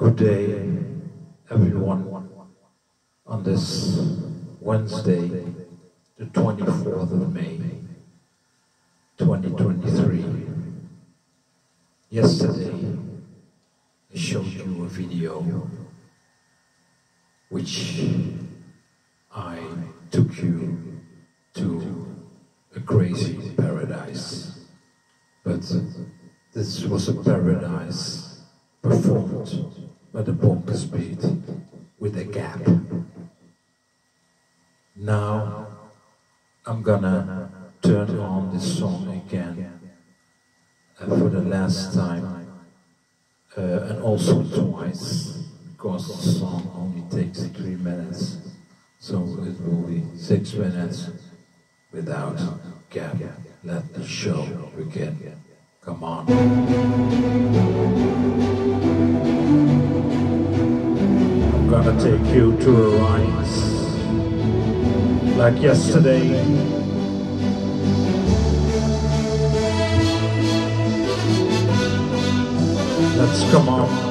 Good day, everyone, on this Wednesday, the 24th of May, 2023. Yesterday, I showed you a video which I took you to a crazy paradise. But this was a paradise performed by the Bonkers Beat with a gap. Now I'm gonna turn on this song again uh, for the last time uh, and also twice because the song only takes three minutes so it will be six minutes without gap. Let the show begin. Come on. I'm gonna take you to a rise like yesterday. Let's come on.